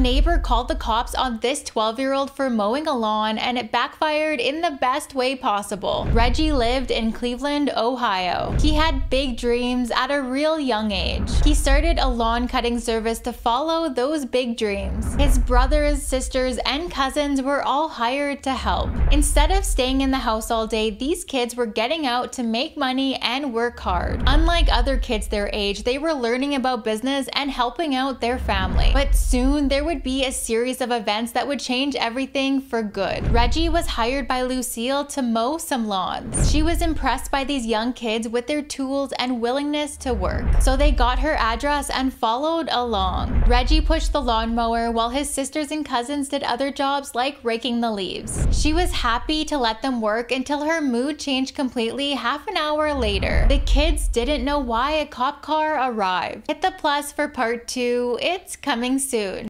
neighbor called the cops on this 12 year old for mowing a lawn and it backfired in the best way possible. Reggie lived in Cleveland, Ohio. He had big dreams at a real young age. He started a lawn cutting service to follow those big dreams. His brothers, sisters, and cousins were all hired to help. Instead of staying in the house all day, these kids were getting out to make money and work hard. Unlike other kids their age, they were learning about business and helping out their family. But soon there would be a series of events that would change everything for good. Reggie was hired by Lucille to mow some lawns. She was impressed by these young kids with their tools and willingness to work. So they got her address and followed along. Reggie pushed the lawnmower while his sisters and cousins did other jobs like raking the leaves. She was happy to let them work until her mood changed completely half an hour later. The kids didn't know why a cop car arrived. Hit the plus for part two. It's coming soon.